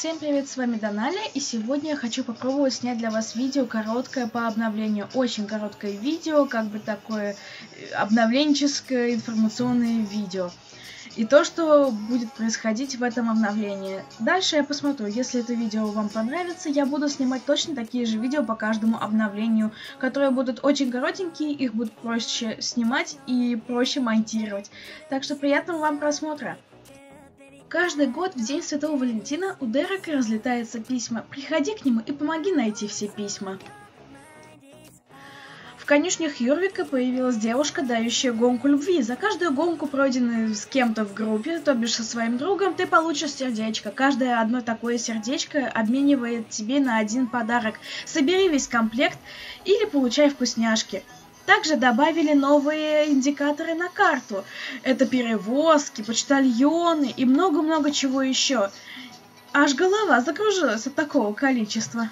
Всем привет, с вами Даналя, и сегодня я хочу попробовать снять для вас видео короткое по обновлению. Очень короткое видео, как бы такое э, обновленческое информационное видео. И то, что будет происходить в этом обновлении. Дальше я посмотрю, если это видео вам понравится, я буду снимать точно такие же видео по каждому обновлению, которые будут очень коротенькие, их будет проще снимать и проще монтировать. Так что приятного вам просмотра! Каждый год в День Святого Валентина у Дерека разлетаются письма. Приходи к нему и помоги найти все письма. В конюшнях Юрвика появилась девушка, дающая гонку любви. За каждую гонку, пройденную с кем-то в группе, то бишь со своим другом, ты получишь сердечко. Каждое одно такое сердечко обменивает тебе на один подарок. Собери весь комплект или получай вкусняшки. Также добавили новые индикаторы на карту. Это перевозки, почтальоны и много-много чего еще. Аж голова закружилась от такого количества.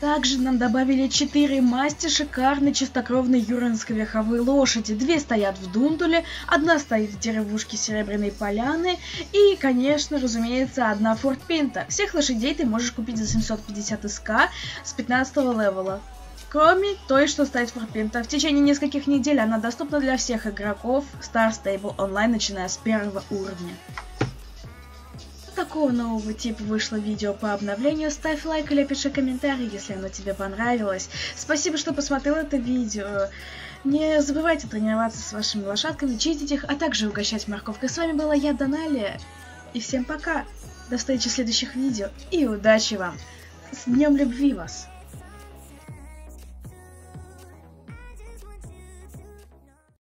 Также нам добавили четыре масти шикарной чистокровной юринской верховой лошади. Две стоят в Дундуле, одна стоит в деревушке Серебряной Поляны и, конечно, разумеется, одна Форт Пинта. Всех лошадей ты можешь купить за 750 СК с 15 левела. Кроме той, что стоит в Форпинта. В течение нескольких недель она доступна для всех игроков Star Stable Online, начиная с первого уровня. Такого нового типа вышло видео по обновлению. Ставь лайк или пиши комментарий, если оно тебе понравилось. Спасибо, что посмотрел это видео. Не забывайте тренироваться с вашими лошадками, чистить их, а также угощать морковкой. С вами была я, Даналия. И всем пока. До встречи в следующих видео. И удачи вам. С Днем Любви вас!